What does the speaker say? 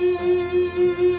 Música